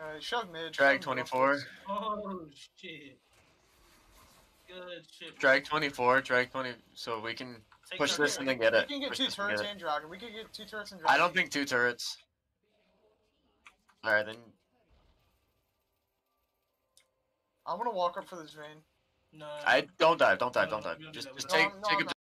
Alright, shove mid. Drag shove 24. Oh shit. Good shit. Drag 24, drag 20, so we can Take push this and then get We it. can get Push two and turrets and dragon. We can get two turrets and dragon. I don't think two turrets. Alright, then. I'm gonna walk up for this vein. No. I don't dive, don't dive, No, don't dive. Just, just take, No, no, take I'm a